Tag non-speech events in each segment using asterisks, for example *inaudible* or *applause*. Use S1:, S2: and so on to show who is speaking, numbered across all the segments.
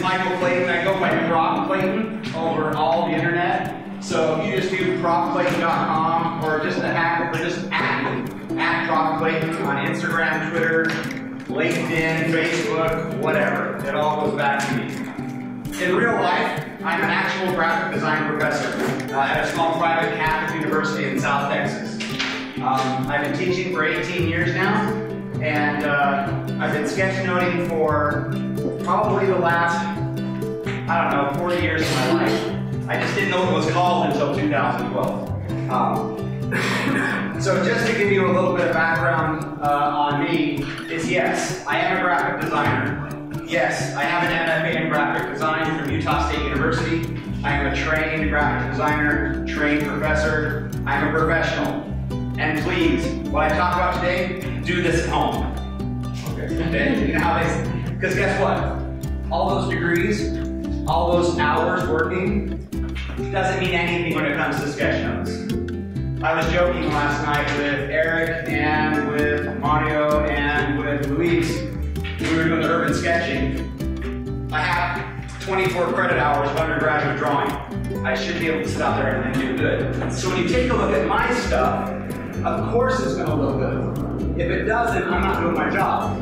S1: Michael Clayton. I go by Prof Clayton over all the internet. So you just do profclayton.com or just a hack or just at at Prof Clayton on Instagram, Twitter, LinkedIn, Facebook, whatever. It all goes back to me. In real life, I'm an actual graphic design professor uh, at a small private Catholic university in South Texas. Um, I've been teaching for 18 years now, and uh, I've been sketchnoting for probably the last, I don't know, 40 years of my life. I just didn't know what it was called until 2012. Um, *laughs* so just to give you a little bit of background uh, on me, is yes, I am a graphic designer. Yes, I have an MFA in graphic design from Utah State University. I am a trained graphic designer, trained professor. I'm a professional. And please, what I talk about today, do this at home. Okay? You know how they, because guess what? All those degrees, all those hours working, doesn't mean anything when it comes to sketch notes. I was joking last night with Eric and with Mario and with Luis. We were doing the urban sketching. I have 24 credit hours of undergraduate drawing. I should be able to sit out there and do good. So when you take a look at my stuff, of course it's to look good. If it doesn't, I'm not doing my job.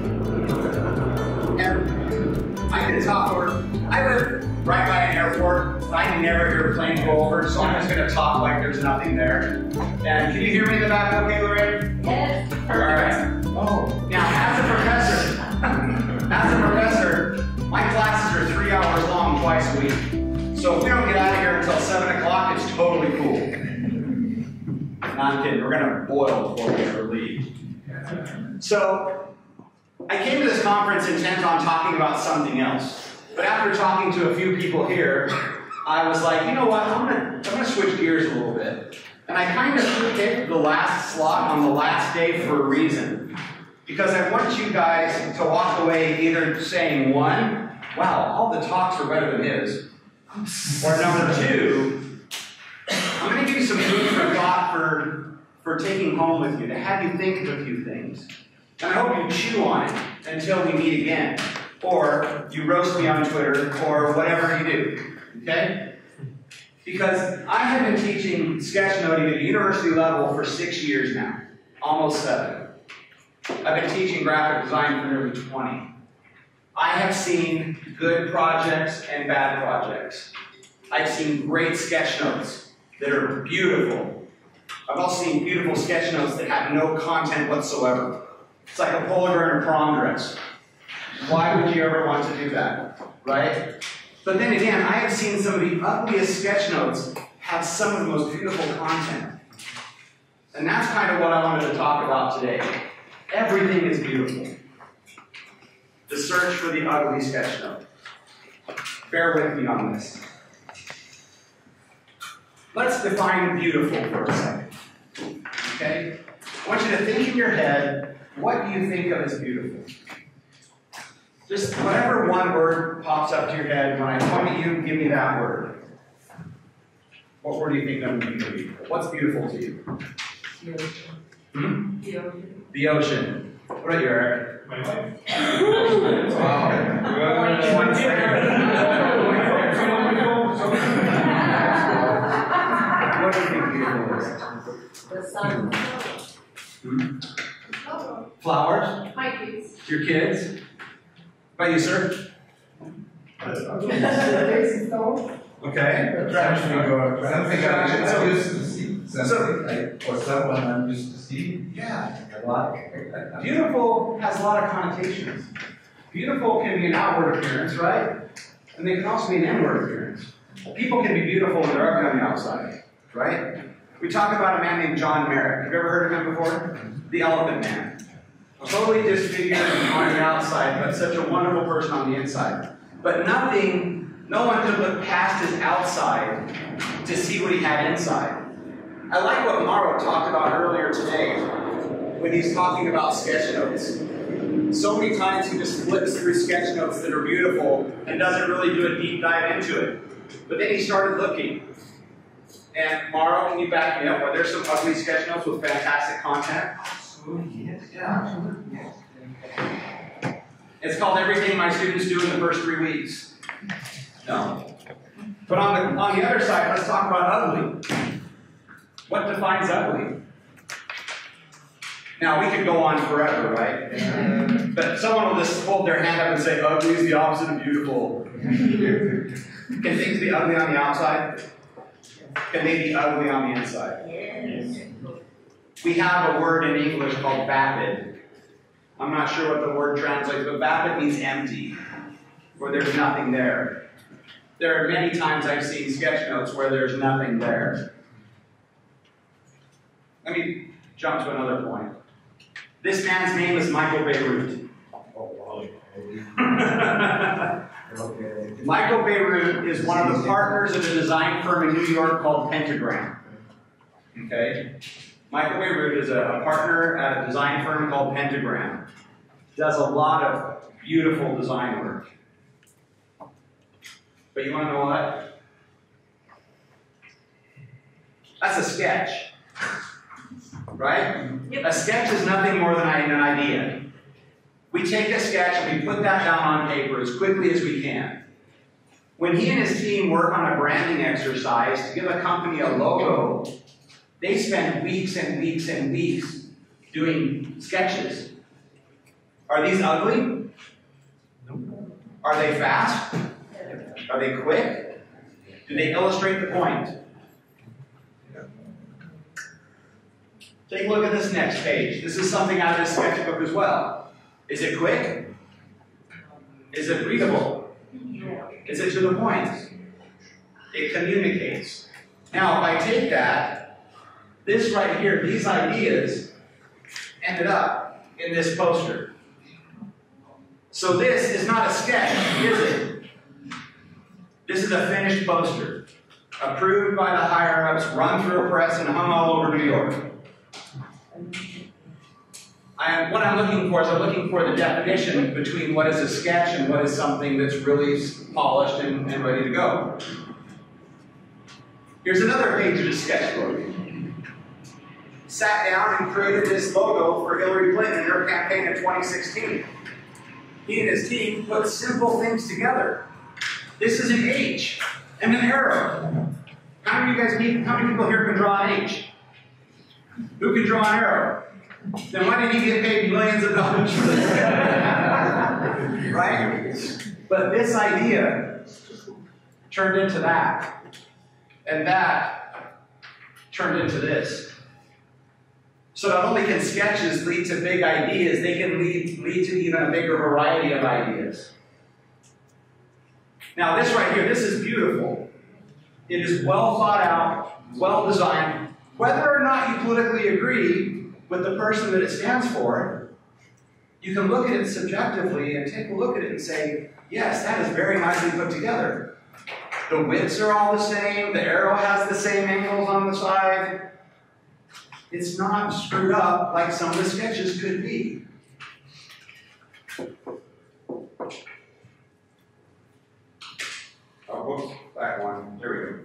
S1: I can talk over. I live right by an airport. I never hear a plane go over, so I'm just going to talk like there's nothing there. And can you hear me in the back okay, Lorraine?
S2: Yes.
S1: All right. Oh, now as a professor, *laughs* as a professor, my classes are three hours long twice a week. So if we don't get out of here until seven o'clock, it's totally cool. *laughs* No, I'm kidding. We're gonna boil before we ever leave. So I came to this conference intent on talking about something else. But after talking to a few people here, I was like, you know what? I'm gonna I'm gonna switch gears a little bit. And I kind of picked the last slot on the last day for a reason. Because I want you guys to walk away either saying, one, wow, all the talks were better than his. Or number two, I'm going to give you some food for thought for, for taking home with you, to have you think of a few things. And I hope you chew on it until we meet again. Or you roast me on Twitter, or whatever you do. Okay? Because I have been teaching sketchnoting at the university level for six years now, almost seven. I've been teaching graphic design for nearly 20. I have seen good projects and bad projects. I've seen great sketch notes that are beautiful. I've also seen beautiful sketch notes that have no content whatsoever. It's like a polar and a prom dress. Why would you ever want to do that? Right? But then again, I have seen some of the ugliest sketch notes have some of the most beautiful content. And that's kind of what I wanted to talk about today. Everything is beautiful. The search for the ugly sketch note. Bear with me on this. Let's define beautiful for a second. Okay? I want you to think in your head, what do you think of as beautiful? Just whatever one word pops up to your head, when I point at you, give me that word. What word do you think of as beautiful? What's beautiful to you?
S2: The ocean.
S1: Hmm?
S2: The ocean.
S1: The ocean. What about you, Eric?
S3: My wife.
S1: Wow. One second. What do you think beautiful is?
S2: The sun.
S1: Hmm? Flowers?
S2: My kids.
S1: Your kids? By you, sir? *laughs* Okay.
S3: Something I'm used to see,
S1: So-
S3: something like, for someone I'm used to see,
S1: Yeah.
S3: I like.
S1: Beautiful has a lot of connotations. Beautiful can be an outward appearance, right? And they can also be an inward appearance. People can be beautiful when they're ugly on the outside, right? We talk about a man named John Merrick. Have you ever heard of him before? The Elephant Man. Totally disfigured on the outside, but such a wonderful person on the inside. But nothing, no one could look past his outside to see what he had inside. I like what Mauro talked about earlier today when he's talking about sketch notes. So many times he just flips through sketch notes that are beautiful and doesn't really do a deep dive into it. But then he started looking. And Mauro, can you back me up? Are there some ugly sketch notes with fantastic content?
S3: Oh, Absolutely, yes.
S1: Yeah. It's called Everything My Students Do in the First Three Weeks. No. But on the, on the other side, let's talk about ugly. What defines ugly? Now, we could go on forever, right? But someone will just hold their hand up and say, ugly is the opposite of beautiful. Can things be ugly on the outside? Can they be ugly on the inside? We have a word in English called vapid. I'm not sure what the word translates, but vapid means empty, where there's nothing there. There are many times I've seen sketch notes where there's nothing there. Let me jump to another point. This man's name is Michael
S3: Bierut. *laughs*
S1: Michael Bierut is one of the partners of a design firm in New York called Pentagram. Okay? Michael Bierut is a, a partner at a design firm called Pentagram. Does a lot of beautiful design work. But you want to know what? That's a sketch. Right? A sketch is nothing more than an idea. We take a sketch and we put that down on paper as quickly as we can. When he and his team work on a branding exercise to give a company a logo, they spend weeks and weeks and weeks doing sketches. Are these ugly? Are they fast? Are they quick? Do they illustrate the point? Take a look at this next page. This is something out of this sketchbook as well. Is it quick? Is it readable? Is it to the point? It communicates. Now, if I take that, this right here, these ideas ended up in this poster. So this is not a sketch, is it? This is a finished poster, approved by the higher-ups, run through a press, and hung all over New York. I what I'm looking for is I'm looking for the definition between what is a sketch and what is something that's really polished and, and ready to go. Here's another page of the sketchbook. Sat down and created this logo for Hillary Clinton in her campaign in 2016. He and his team put simple things together. This is an H and an arrow. How many of you guys, how many people here can draw an H? Who can draw an arrow? Then why did he get paid millions of dollars for this? *laughs* right? But this idea turned into that. And that turned into this. So not only can sketches lead to big ideas, they can lead, lead to even a bigger variety of ideas. Now, this right here, this is beautiful. It is well thought out, well designed. Whether or not you politically agree with the person that it stands for, you can look at it subjectively and take a look at it and say, yes, that is very nicely put together. The widths are all the same, the arrow has the same angles on the side. It's not screwed up like some of the sketches could be. Oh, whoops, back one. There we go.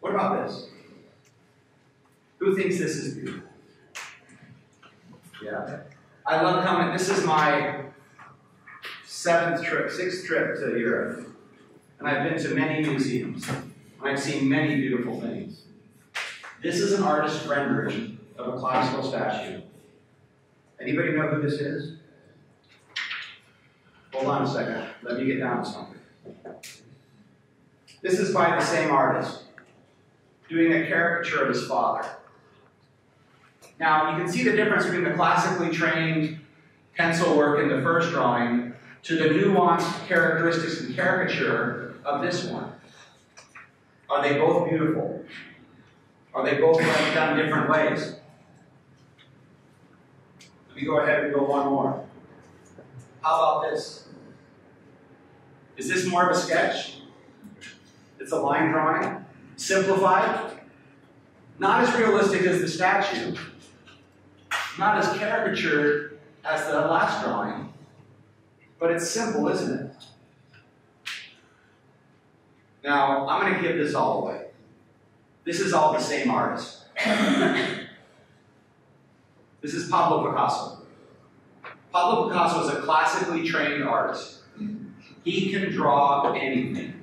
S1: What about this? Who thinks this is beautiful? Yeah. I love coming. This is my seventh trip, sixth trip to Europe. And I've been to many museums. And I've seen many beautiful things. This is an artist's rendering of a classical statue. Anybody know who this is? Hold on a second. Let me get down to something. This is by the same artist, doing a caricature of his father. Now, you can see the difference between the classically trained pencil work in the first drawing to the nuanced characteristics and caricature of this one. Are they both beautiful? Are they both done different ways? Let me go ahead and go one more. How about this? Is this more of a sketch? It's a line drawing, simplified, not as realistic as the statue, not as caricatured as the last drawing, but it's simple, isn't it? Now, I'm going to give this all away. This is all the same artist. this is Pablo Picasso. Pablo Picasso is a classically trained artist. He can draw anything.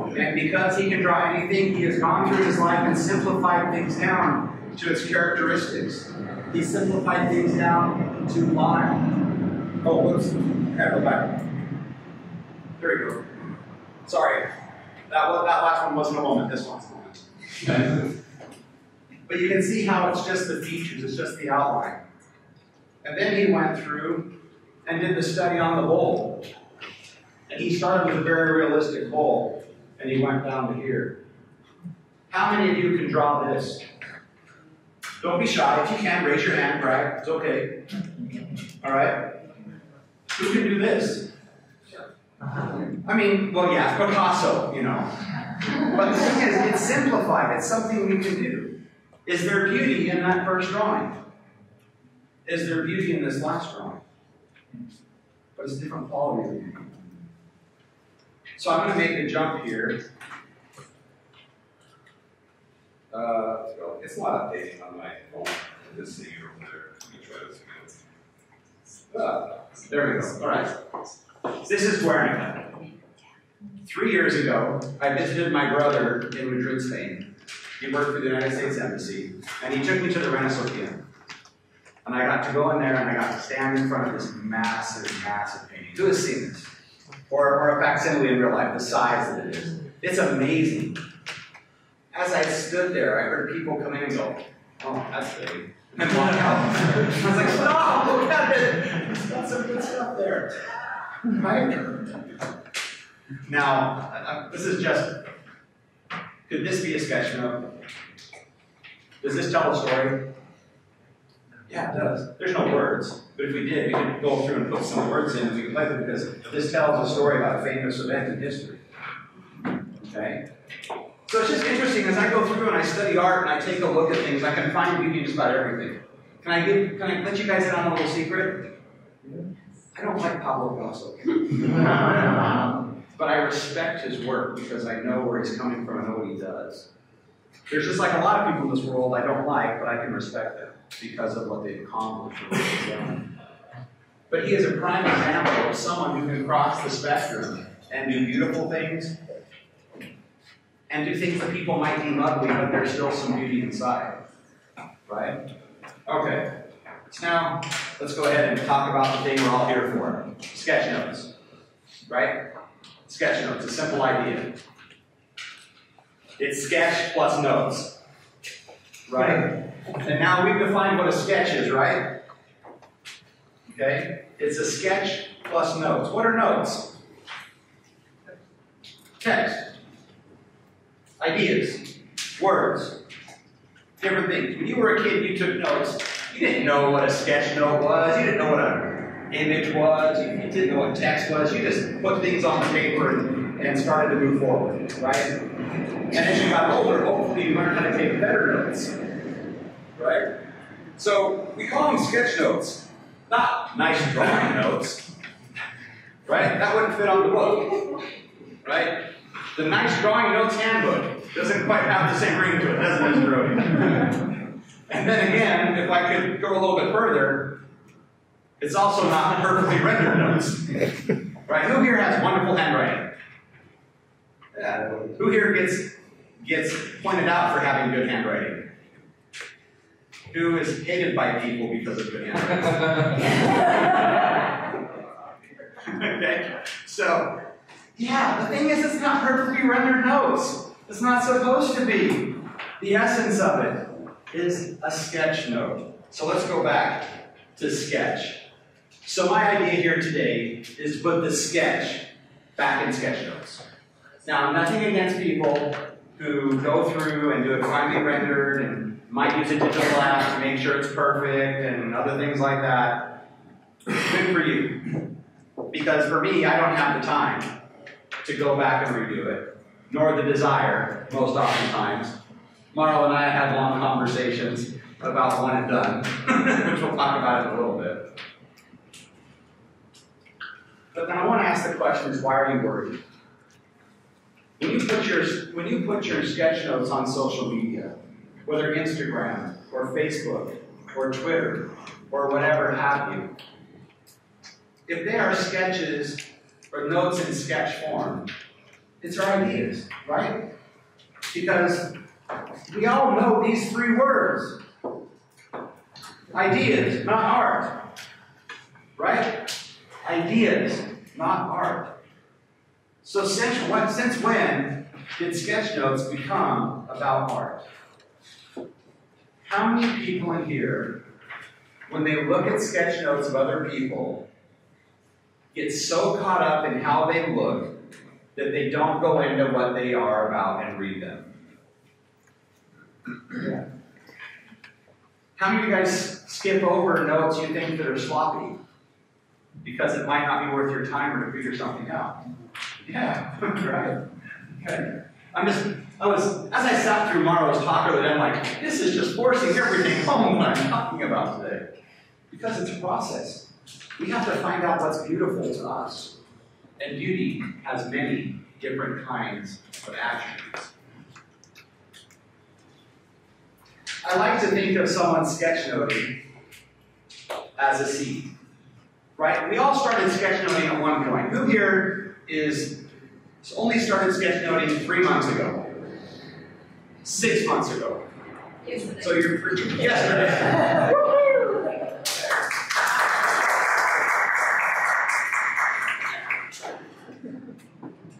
S1: And because he can draw anything, he has gone through his life and simplified things down to its characteristics. He simplified things down to line. Oh, whoops. Okay, go back. There we go. Sorry. That, that last one wasn't a moment, this moment. But you can see how it's just the features, it's just the outline. And then he went through and did the study on the bowl. And he started with a very realistic bowl, and he went down to here. How many of you can draw this? Don't be shy. If you can, raise your hand, brag. It's okay. All right? Who can do this? I mean, well, yeah, Picasso, you know. But the thing is, it's simplified. It's something we can do. Is there beauty in that first drawing? Is there beauty in this last drawing? But it's a different qualities of beauty. So I'm going to make a jump here. Uh, it's not updating on my phone.
S2: You over there. Let me try this again.
S1: Uh, there we go. All right. This is Guernica. Three years ago, I visited my brother in Madrid, Spain. He worked for the United States Embassy, and he took me to the Reina. And I got to go in there and I got to stand in front of this massive, massive painting. Who has seen this? Or, or a facsimile in real life, the size that it is. It's amazing. As I stood there, I heard people come in and go, oh, that's big. And walk out. I was like, stop, look at it. Got some good stuff there. Right? Now, uh, this is just, could this be a sketch note? Does this tell a story? Yeah, it does. There's no words, but if we did, we could go through and put some words in and we could play them because this tells a story about a famous event in history. Okay? So it's just interesting as I go through and I study art and I take a look at things, I can find beauty in just about everything. Can I give can I let you guys in on a little secret? I don't like Pablo Picasso. *laughs* but I respect his work because I know where he's coming from and know what he does. There's just like a lot of people in this world I don't like, but I can respect them because of what they've accomplished and what they've done. But he is a prime example of someone who can cross the spectrum and do beautiful things and do things that people might deem ugly, but there's still some beauty inside. Right? Okay. So now, let's go ahead and talk about the thing we're all here for sketch notes. Right? Sketch notes, a simple idea. It's sketch plus notes. Right? And now we've defined what a sketch is, right? Okay? It's a sketch plus notes. What are notes? Text. Ideas. Words. Different things. When you were a kid, you took notes. You didn't know what a sketch note was. You didn't know what an image was. You didn't know what text was. You just put things on the paper and, and started to move forward, right? And as you got older, hopefully you learned how to take better notes right? So we call them sketch notes, not nice drawing notes, right? That wouldn't fit on the book, right? The nice drawing notes handbook doesn't quite have the same ring to it, does it, *laughs* and then again, if I could go a little bit further, it's also not perfectly rendered notes, *laughs* right? Who here has wonderful handwriting? Uh, who here gets gets pointed out for having good handwriting? who is hated by people because of good handwriting. *laughs* okay? So, yeah, the thing is, it's not perfectly rendered notes. It's not supposed to be. The essence of it is a sketch note. So let's go back to sketch. So my idea here today is to put the sketch back in sketch notes. Now, nothing against people who go through and do it finely rendered and might use a digital app to make sure it's perfect and other things like that. Good for you. Because for me, I don't have the time to go back and redo it, nor the desire, most oftentimes. Marla and I had long conversations about one and done, *laughs* which we'll talk about in a little bit. But then I want to ask the question is why are you worried? When you put your when you put your sketch notes on social media, whether Instagram or Facebook or Twitter or whatever have you, if they are sketches or notes in sketch form, it's our ideas, right? Because we all know these three words. Ideas, not art. Right? Ideas, not art. So since when, since when did sketch notes become about art? How many people in here, when they look at sketch notes of other people, get so caught up in how they look that they don't go into what they are about and read them? Yeah. How many of you guys skip over notes you think that are sloppy? Because it might not be worth your time or to figure something out. Yeah, *laughs* right. Okay. I'm just, I was, as I sat through Marlo's talk earlier, I'm like, this is just forcing everything *laughs* home what I'm talking about today. Because it's a process. We have to find out what's beautiful to us. And beauty has many different kinds of attributes. I like to think of someone sketchnoting as a seed. Right? We all started sketchnoting at one point. Who here is only started sketchnoting three months ago? Six months ago.
S4: Yesterday.
S1: So you're *laughs* yesterday.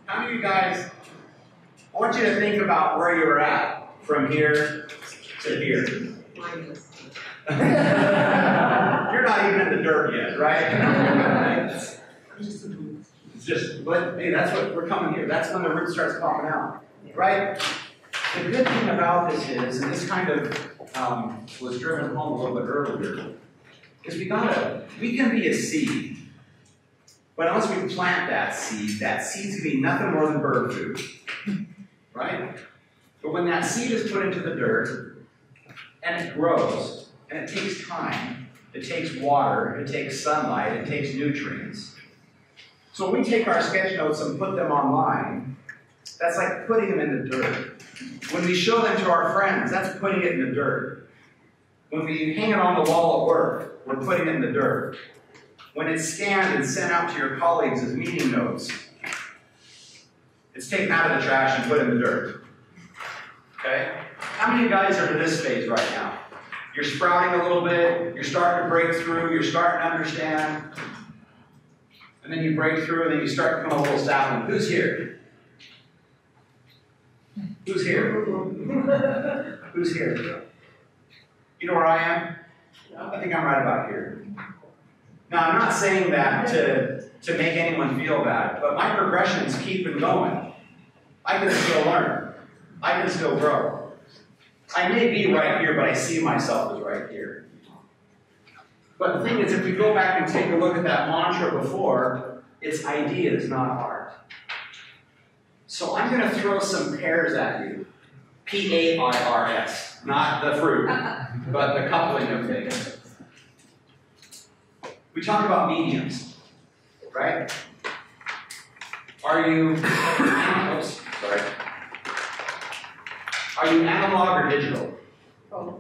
S1: How many of you guys? I want you to think about where you're at from here to here. *laughs* Not even in the dirt yet, right? *laughs* It's just, but hey, that's what we're coming here. That's when the root starts popping out, right? The good thing about this is, and this kind of um, was driven home a little bit earlier, is we gotta, we can be a seed. But unless we plant that seed, that seed's gonna be nothing more than bird food. Right? But when that seed is put into the dirt, and it grows, and it takes time, it takes water, it takes sunlight, it takes nutrients. So when we take our sketch notes and put them online, that's like putting them in the dirt. When we show them to our friends, that's putting it in the dirt. When we hang it on the wall at work, we're putting it in the dirt. When it's scanned and sent out to your colleagues as meeting notes, it's taken out of the trash and put in the dirt. Okay? How many of you guys are in this phase right now? You're sprouting a little bit, you're starting to break through, you're starting to understand, and then you break through, and then you start to become a little sapling. Who's here? Who's here? *laughs* Who's here? You know where I am? I think I'm right about here. Now, I'm not saying that to, to make anyone feel bad, but my progression's keeping going. I can still learn. I can still grow. I may be right here, but I see myself as right here. But the thing is, if we go back and take a look at that mantra before, it's ideas, not art. So I'm going to throw some pears at you. P A I R S, not the fruit, but the coupling of things. We talk about mediums, right? Are you, oops, sorry. Are you analog or digital?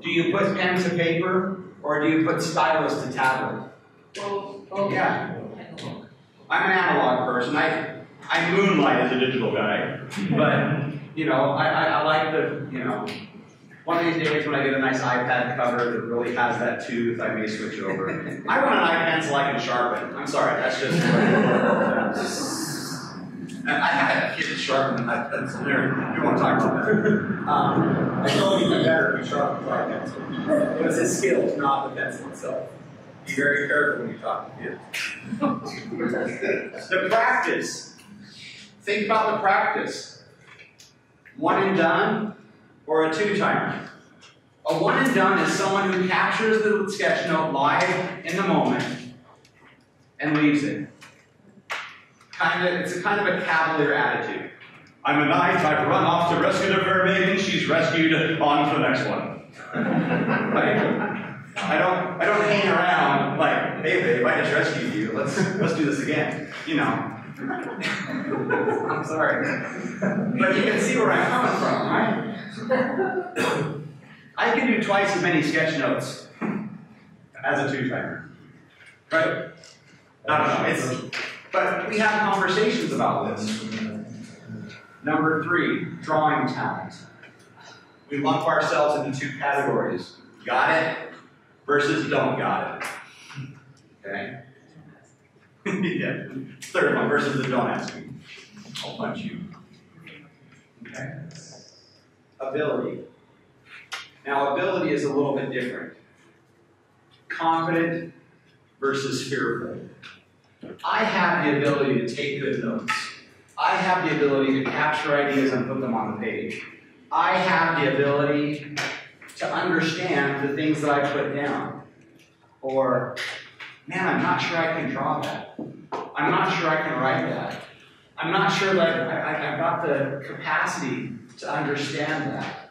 S1: Do you put pen to paper or do you put stylus to tablet? Yeah. I'm an analog person. I, I moonlight as a digital guy. But, you know, I, I, I like the, you know, one of these days when I get a nice iPad cover that really has that tooth, I may switch over. I want an iPencil I can sharpen. I'm sorry, that's just. *laughs* I had a kid sharpened my pencil. There, you want to talk about that? Um, I told him even better if he sharpens my pencil. It was his skills, not the pencil itself. Be very careful when you talk to kids. the practice. Think about the practice. One and done or a two timer. A one and done is someone who captures the sketch note live in the moment and leaves it. Kind of, it's a kind of a cavalier attitude. I'm a knight, I've run off to rescue the fair maiden, she's rescued, on to the next one. *laughs* right? I don't I don't hang around like, hey babe, I just rescued you. Let's let's do this again. You know. I'm sorry. But you can see where I'm coming from, right? I can do twice as many sketch notes as a two timer. Right? I don't know. It's But we have conversations about this. Number three, drawing talent. We lump ourselves into two categories got it versus don't got it. Okay? *laughs* yeah. Third one versus the don't ask me. I'll punch you. Okay? Ability. Now, ability is a little bit different. Confident versus fearful. I have the ability to take good notes. I have the ability to capture ideas and put them on the page. I have the ability to understand the things that I put down. Or, man, I'm not sure I can draw that. I'm not sure I can write that. I'm not sure that I, I've got the capacity to understand that.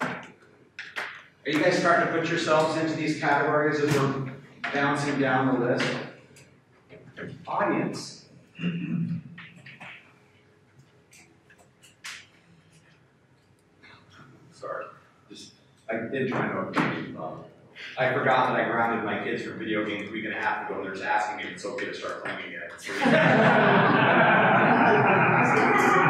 S1: Are you guys starting to put yourselves into these categories as we're bouncing down the list? Audience. Sorry. Just I did try to um, I forgot that I grounded my kids from video games a week and a half ago, and they're just asking me if it's okay to start playing again. *laughs*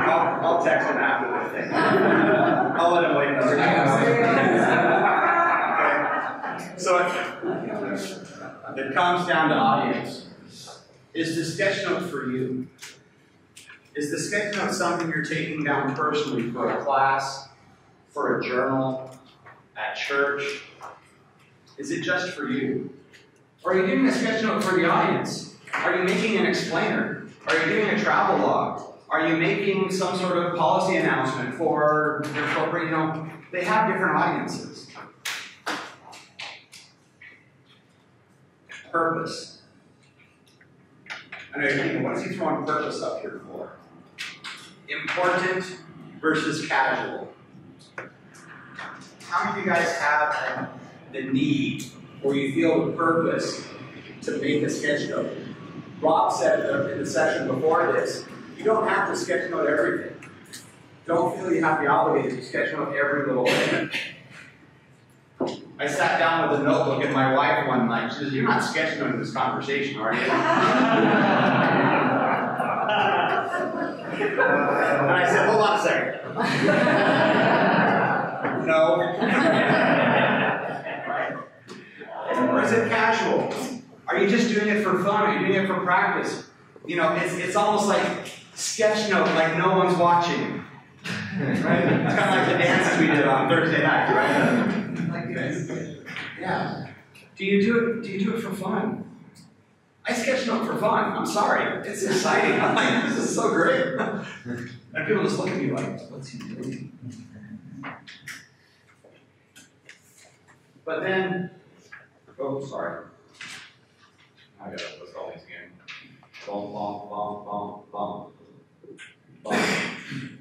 S1: I'll, I'll text them after the thing. I'll let them wait another *laughs* okay. So it, it comes down to audience. Is the sketch note for you? Is the sketch note something you're taking down personally for a class, for a journal, at church? Is it just for you? Or are you doing a sketch note for the audience? Are you making an explainer? Are you doing a travel log? Are you making some sort of policy announcement for your corporate? You know, they have different audiences. Purpose. I know you're thinking, what is he throwing purpose up here for? Important versus casual. How many of you guys have the need or you feel the purpose to make a sketch note? Rob said in the session before this, you don't have to sketch note everything. Don't feel you have to be to sketch note every little thing. I sat down with a notebook and my wife one night. She says, You're not sketch noting this conversation, are you? and I said, Hold on a second. no. or is it casual? Are you just doing it for fun? Are you doing it for practice? You know, it's, it's almost like sketch note, like no one's watching. Right? It's kind of like the dances we did on Thursday night, right? Yeah. Do you do it? Do you do it for fun? I sketch note for fun. I'm sorry. It's exciting. *laughs* I'm like, this is so great. *laughs* And people just look at me like, what's he doing? But then, oh, sorry. I gotta list all these again. Bum, bum, bum, bum, bum. Bum. *laughs*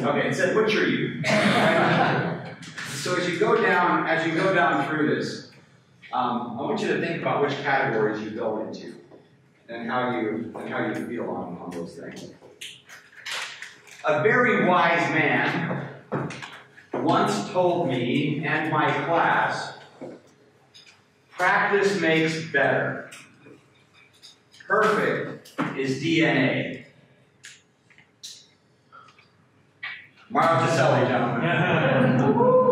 S1: Okay, it said, which are you? So as you go down, as you go down through this, um, I want you to think about which categories you go into and how you and how you feel on, on those things. A very wise man once told me and my class, practice makes better. Perfect is DNA. Mauro Toselli, gentlemen. *laughs* *laughs*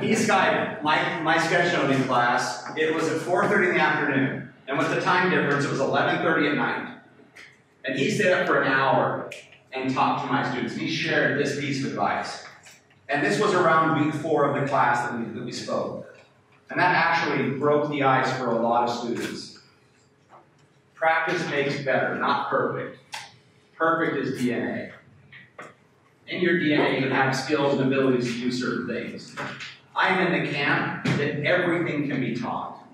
S1: He's got my, my noting class. It was at 4.30 in the afternoon. And with the time difference, it was 11.30 at night. And he stayed up for an hour and talked to my students. And He shared this piece of advice. And this was around week four of the class that we, that we spoke. And that actually broke the ice for a lot of students. Practice makes better, not perfect. Perfect is DNA. In your DNA, you have skills and abilities to do certain things. I'm in the camp that everything can be taught.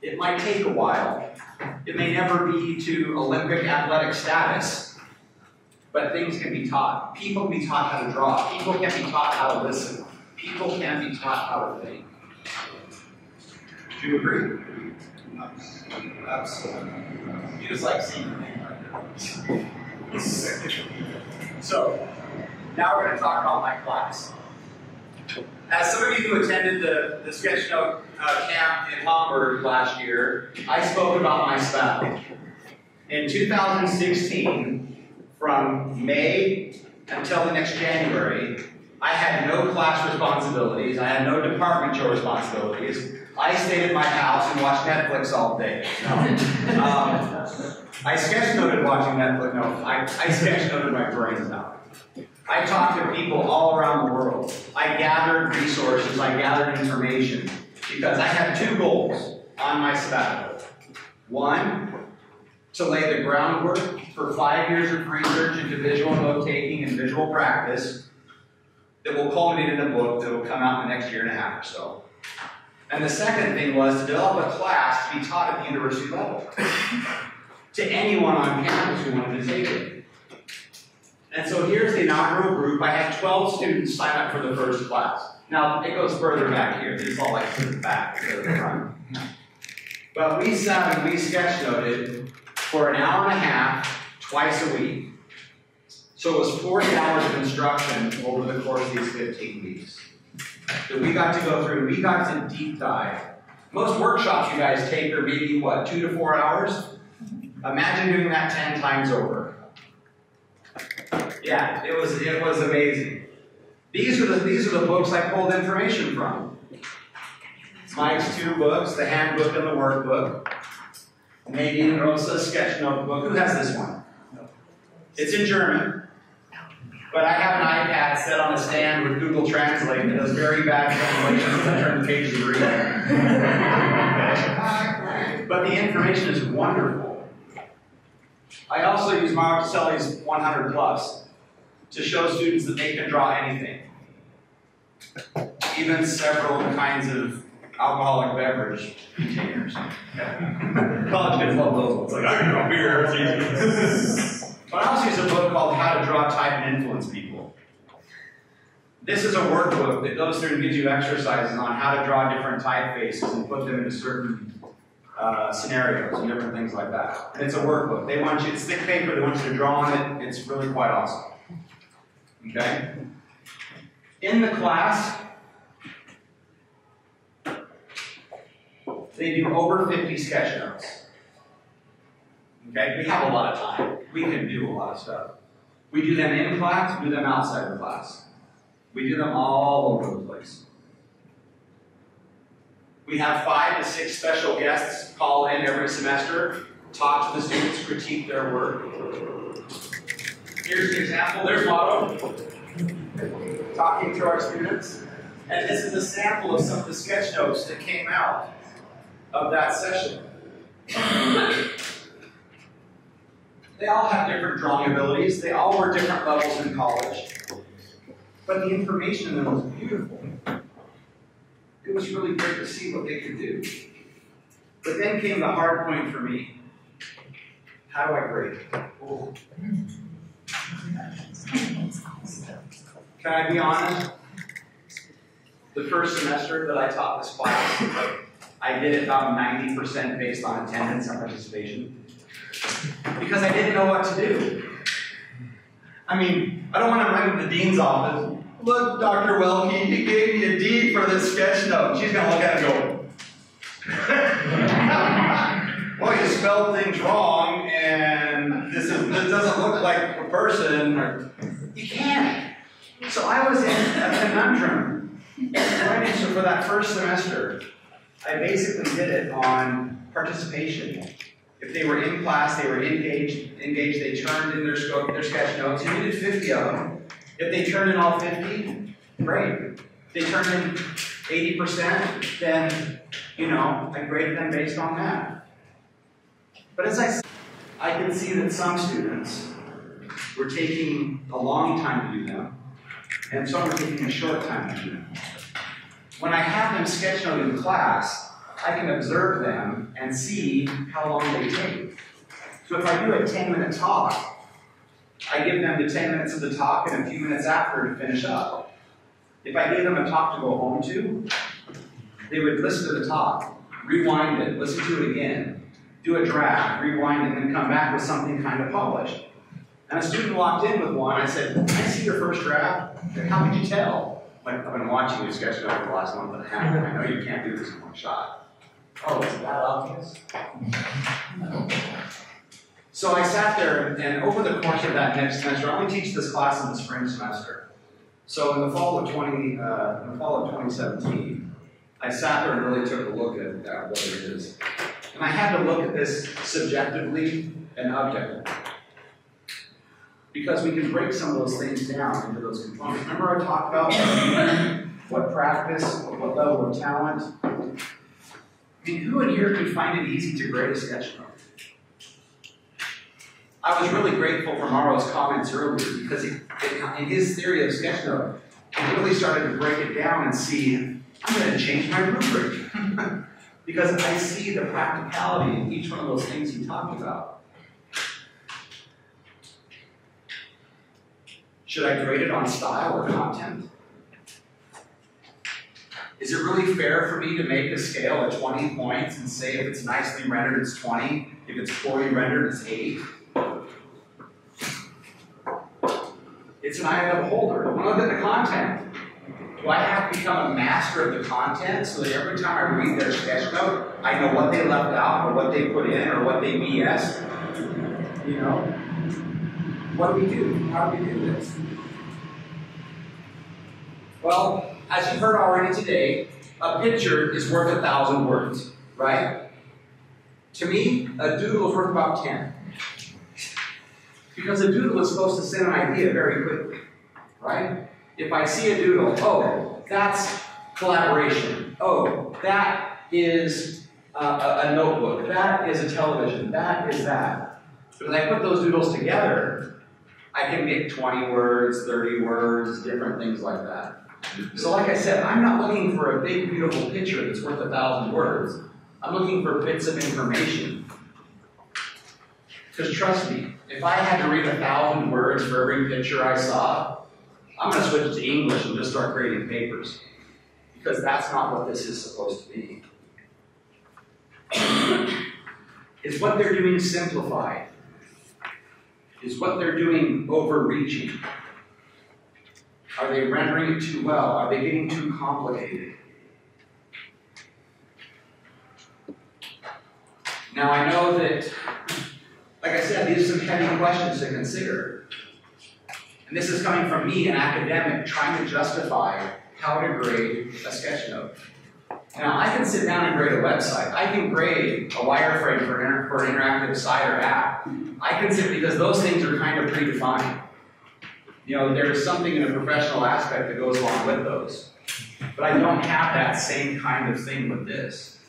S1: It might take a while. It may never be to Olympic athletic status, but things can be taught. People can be taught how to draw. People can be taught how to listen. People can be taught how to think. Do you agree? Absolutely. You just like seeing things. *laughs* So, now we're going to talk about my class. As some of you who attended the, the Sketchnote uh, camp in Hamburg last year, I spoke about my style. In 2016, from May until the next January, I had no class responsibilities, I had no departmental responsibilities. I stayed at my house and watched Netflix all day. No. Um, I sketchnoted watching Netflix. No, I, I sketchnoted my brains out. I talked to people all around the world. I gathered resources, I gathered information, because I had two goals on my sabbatical. One, to lay the groundwork for five years of research into visual note taking and visual practice that will culminate in a book that will come out in the next year and a half or so. And the second thing was to develop a class to be taught at the university level to anyone on campus who wanted to take it. And so here's the inaugural group. I had 12 students sign up for the first class. Now, it goes further back here. It's all like to the back, to the front. But we sat and we sketchnoted for an hour and a half, twice a week. So it was 40 hours of instruction over the course of these 15 weeks. That we got to go through, we got to deep dive. Most workshops you guys take are maybe, what, two to four hours? Imagine doing that 10 times over. Yeah, it was, it was amazing. These are the, these are the books I pulled information from. It's Mike's two books, the handbook and the workbook. Nadine Rosa's sketch notebook. Who has this one? It's in German. But I have an iPad set on a stand with Google Translate that does very bad translations I turn the page and read. But the information is wonderful. I also use Mauro Toselli's 100 Plus to show students that they can draw anything. Even several kinds of alcoholic beverage containers. *laughs* College kids love those ones. Like, I can draw beer. but I also use a book called How to Draw, Type, and Influence People. This is a workbook that goes through and gives you exercises on how to draw different typefaces and put them into certain uh, scenarios and different things like that. And it's a workbook. They want you, it's thick paper, they want you to draw on it. It's really quite awesome. Okay? In the class, they do over 50 sketch notes. Okay? We have a lot of time. We can do a lot of stuff. We do them in class, we do them outside of class. We do them all over the place. We have five to six special guests call in every semester, talk to the students, critique their work. Here's an example. There's Lotto talking to our students. And this is a sample of some of the sketch notes that came out of that session. they all have different drawing abilities. They all were different levels in college. But the information in them was beautiful. It was really great to see what they could do. But then came the hard point for me. How do I grade? Oh. Can I be honest? The first semester that I taught this class, I did it about 90% based on attendance and participation. Because I didn't know what to do. I mean, I don't want to run to the dean's office. Look, Dr. Welke, he gave me a D for this sketch note. She's going to look at it and go, *laughs* well, you spelled things wrong, doesn't look like a person. You can't. So I was in a conundrum. So for that first semester, I basically did it on participation. If they were in class, they were engaged, engaged, they turned in their scope, their sketch notes, and we did 50 of them. If they turned in all 50, great. If they turned in 80%, then, you know, I graded them based on that. But as I I can see that some students were taking a long time to do them, and some were taking a short time to do them. When I have them sketch note in class, I can observe them and see how long they take. So if I do a 10 minute talk, I give them the 10 minutes of the talk and a few minutes after to finish up. If I gave them a talk to go home to, they would listen to the talk, rewind it, listen to it again, do a draft, rewind it, and then come back with something kind of polished. And a student walked in with one. I said, I see your first draft. How could you tell? Like, I've been watching you sketch it out for the last month and a half. I know you can't do this in one shot. Oh, is that obvious? So I sat there, and, and over the course of that next semester, I only teach this class in the spring semester. So in the fall of 20, uh, in the fall of 2017, I sat there and really took a look at, at what it is. And I had to look at this subjectively and objectively. Because we can break some of those things down into those components. Remember I talked about what practice, what level of talent? I mean, who in here could find it easy to grade a sketch note? I was really grateful for Mauro's comments earlier because he, in his theory of sketch note, he really started to break it down and see, I'm going to change my rubric. *laughs* because I see the practicality in each one of those things he talked about. Should I grade it on style or content? Is it really fair for me to make a scale at 20 points and say if it's nicely rendered, it's 20, if it's poorly rendered, it's 8? It's an eye of the beholder. I look at the content, do I have to become a master of the content so that every time I read their sketch note, I know what they left out or what they put in or what they BS? You know? What do we do? How do we do this? Well, as you've heard already today, a picture is worth a thousand words, right? To me, a doodle is worth about 10. Because a doodle is supposed to send an idea very quickly, right? If I see a doodle, oh, that's collaboration. Oh, that is a, a notebook. That is a television. That is that. When I put those doodles together, I can get 20 words, 30 words, different things like that. So, like I said, I'm not looking for a big, beautiful picture that's worth a thousand words. I'm looking for bits of information. Because trust me, if I had to read a thousand words for every picture I saw, I'm going to switch it to English and just start creating papers. Because that's not what this is supposed to be. is what they're doing simplified? Is what they're doing overreaching? Are they rendering it too well? Are they getting too complicated? Now, I know that, like I said, these are some heavy questions to consider. And this is coming from me, an academic, trying to justify how to grade a sketch note. Now, I can sit down and grade a website. I can grade a wireframe for an, for an interactive site or app. I can sit because those things are kind of predefined. You know, there's something in a professional aspect that goes along with those. But I don't have that same kind of thing with this.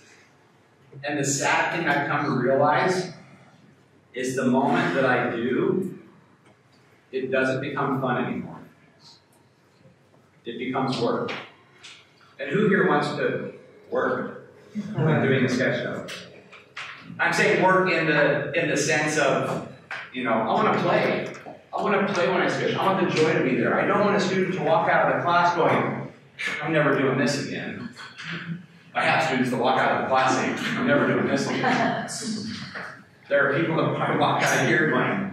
S1: And the sad thing I've come to realize is the moment that I do, it doesn't become fun anymore. It becomes work. And who here wants to work when doing a sketch show? I'm saying work in the in the sense of, you know, I want to play. I want to play when I sketch. I want the joy to be there. I don't want a student to walk out of the class going, I'm never doing this again. I have students that walk out of the class saying, I'm never doing this again. *laughs* there are people that probably walk out of here going,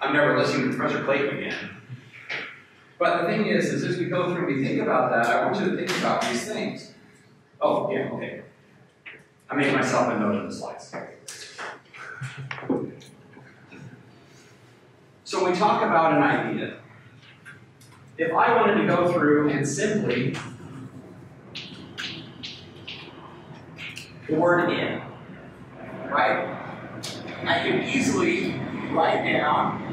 S1: I'm never listening to Professor Clayton again. But the thing is, is as we go through and we think about that, I want you to think about these things. Oh, yeah, okay. I made myself a note in the slides. So we talk about an idea. If I wanted to go through and simply the word in, right? I could easily write down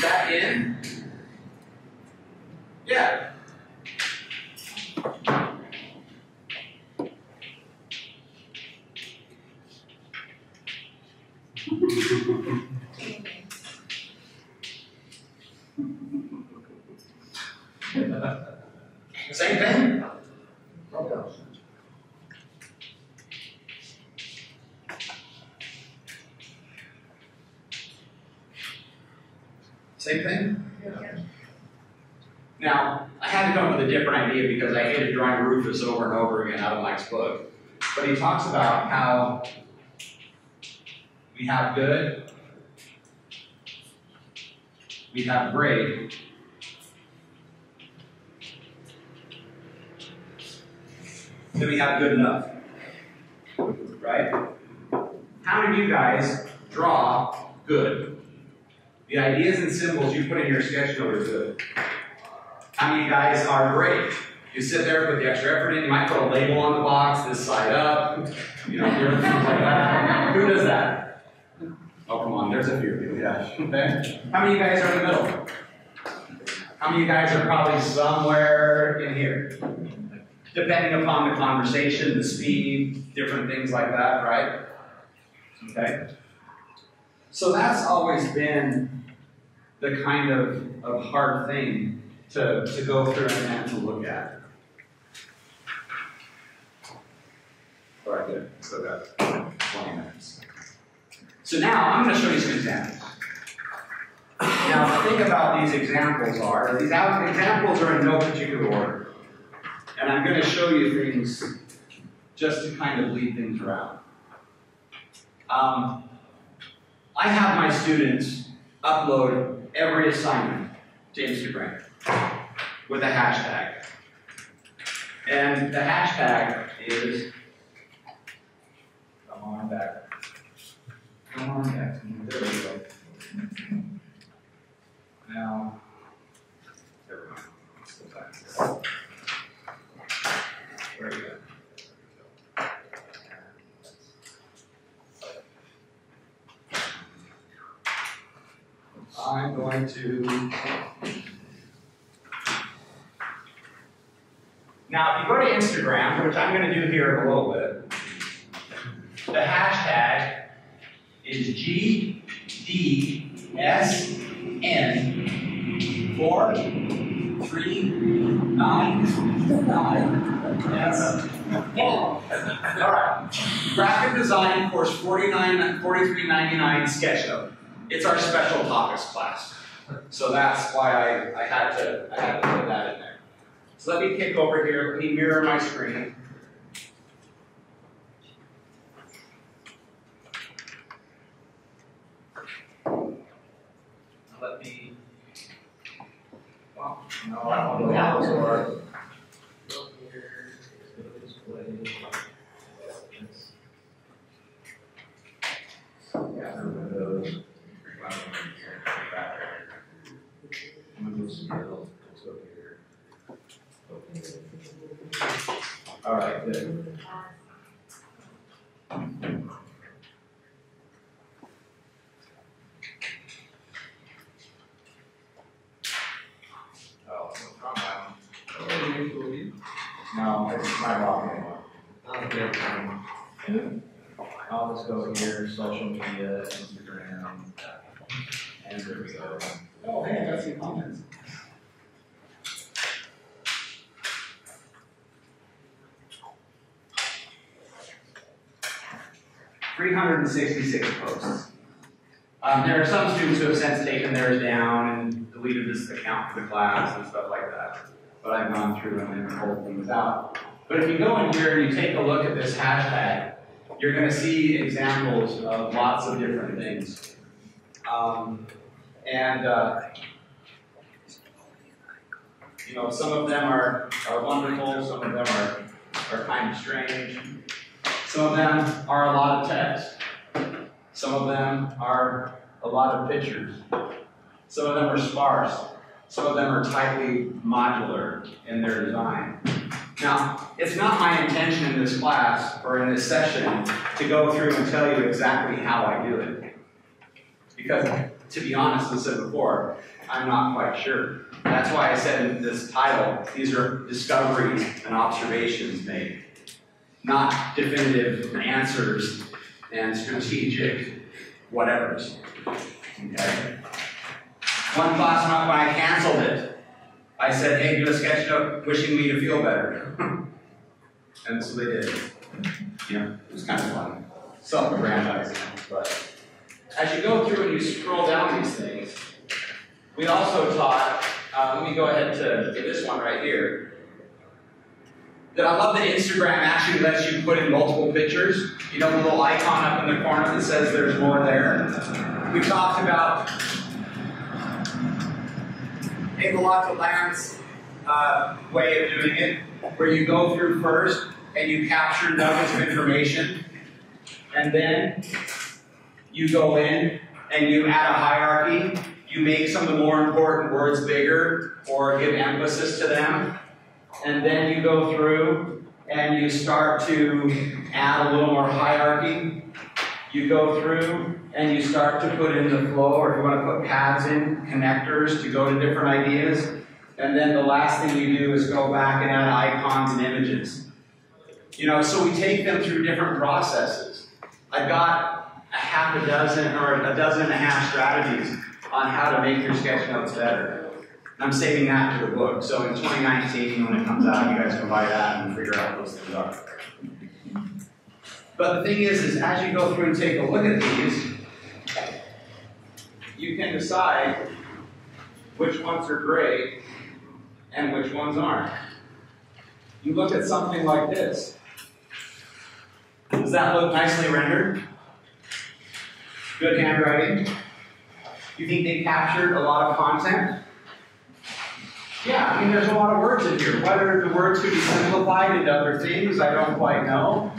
S1: that in. Yeah. Same thing? Same thing? Now, I had to come up with a different idea because I hated drawing Rufus over and over again out of Mike's book. But talks about how we have good, we have great, then we have good enough. Right? How of you guys draw good? The ideas and symbols you put in your sketch note are good. How many guys are great? You sit there, put the extra effort in, you might put a label on the box, this side up, you know, different things like that. Who does that? Oh, come on, there's a few of you, yeah. Okay. How many of you guys are in the middle? How many of you guys are probably somewhere in here? Depending upon the conversation, the speed, different things like that, right? Okay? So that's always been the kind of, of hard thing to, to go through and to look at. Right, good. Still got 20 minutes. So now I'm going to show you some examples. Now, the thing about these examples are, these examples are in no particular order. And I'm going to show you things just to kind of lead things around. Um, I have my students upload every assignment to Instagram with a hashtag. And the hashtag is back. Come on back. There we go. Now, never mind. Let's go back. Very good. I'm going to. Now, if you go to Instagram, which I'm going to do here in a little bit, the hashtag is GDSN four three nine nine. Yes. All right. Graphic design course 49 4399 sketch note. It's our special topics class. So that's why I, I had to I had to put that in there. So let me kick over here, let me mirror my screen. 266 posts. Um, there are some students who have since taken theirs down and deleted this account for the class and stuff like that. But I've gone through and pulled things out. But if you go in here and you take a look at this hashtag, you're going to see examples of lots of different things. Um, and uh, you know, some of them are, are wonderful, some of them are, are kind of strange. Some of them are a lot of text. Some of them are a lot of pictures. Some of them are sparse. Some of them are tightly modular in their design. Now, it's not my intention in this class or in this session to go through and tell you exactly how I do it. Because, to be honest, as I said before, I'm not quite sure. That's why I said in this title, these are discoveries and observations made, not definitive answers and strategic whatevers. Okay? One class, when I canceled it, I said, hey, do a sketch note wishing me to feel better. *laughs* and so they did. Yeah, it was kind of fun. Self-aggrandizing. But as you go through and you scroll down these things, we also taught, uh, let me go ahead to this one right here. That I love that Instagram actually lets you put in multiple pictures. You know the little icon up in the corner that says there's more there? We talked about Eva-Lotta Lamm's uh, way of doing it, where you go through first and you capture nuggets of information, and then you go in and you add a hierarchy. You make some of the more important words bigger or give emphasis to them, and then you go through and you start to add a little more hierarchy. You go through and you start to put in the flow, or if you want to put pads in, connectors to go to different ideas. And then the last thing you do is go back and add icons and images. You know, so we take them through different processes. I've got a half a dozen or a dozen and a half strategies on how to make your sketch notes better. I'm saving that to the book. So in 2019, when it comes out, you guys can buy that and figure out what those things are. But the thing is, is as you go through and take a look at these, you can decide which ones are great and which ones aren't. You look at something like this. Does that look nicely rendered? Good handwriting? You think they captured a lot of content? Yeah, I mean, there's a lot of words in here. Whether the words could be simplified into other things, I don't quite know.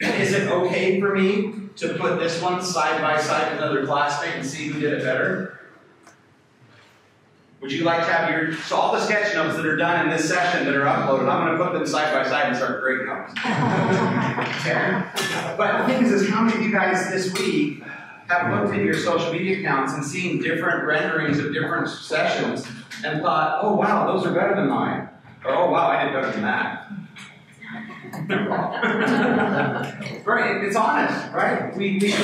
S1: Is it okay for me to put this one side by side with another classmate and see who did it better? Would you like to have your, so all the sketch notes that are done in this session that are uploaded, I'm going to put them side by side and start grading them. *laughs* okay? But the thing is, is how many of you guys this week have looked at your social media accounts and seen different renderings of different sessions and thought, oh wow, those are better than mine. Or oh wow, I did better than that. *laughs* right, it's honest, right? We, we,